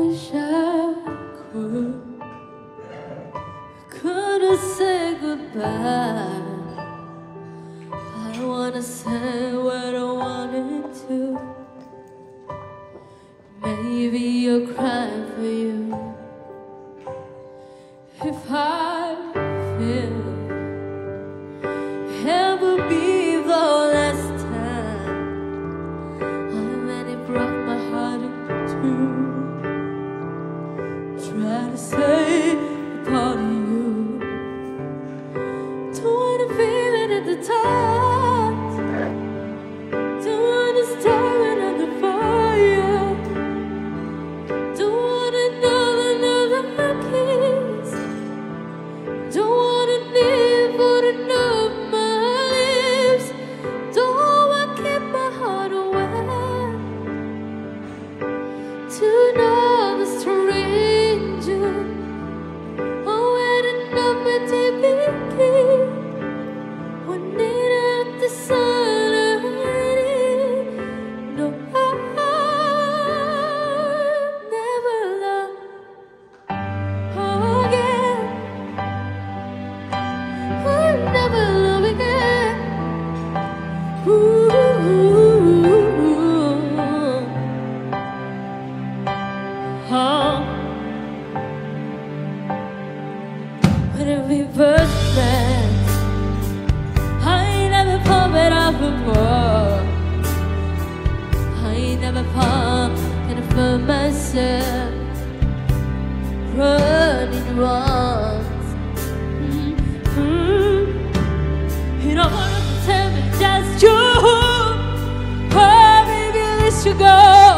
wish I could. Could have said goodbye. I wanna say what I wanted to. Maybe you'll cry for you. If I feel Ever be the last time. I meant broke my heart in two. be perfect I never thought that I would fall. I never thought can I find myself running wrong mm -hmm. You don't wanna tell me just true. Oh baby let's go